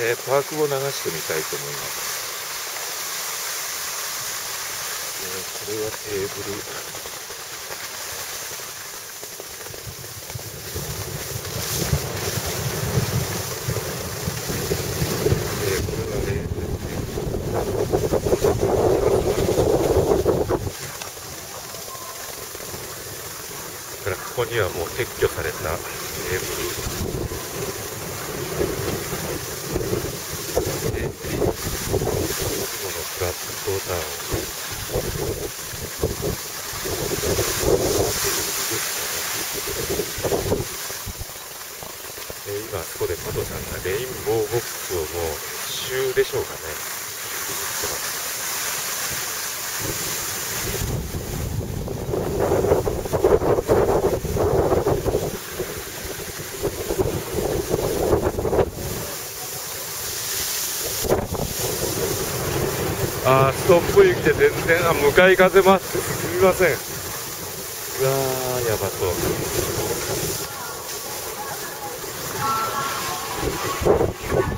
えー、パークを流してみたいと思います、えー、これはテーブル。からここにはもう撤去されたテーブル。コーターを。今、そこで加藤さんがレインボーボックスをもう一周でしょうかね。あストップ雪で全然あ向かい風もあってすみません。うわーやばそう。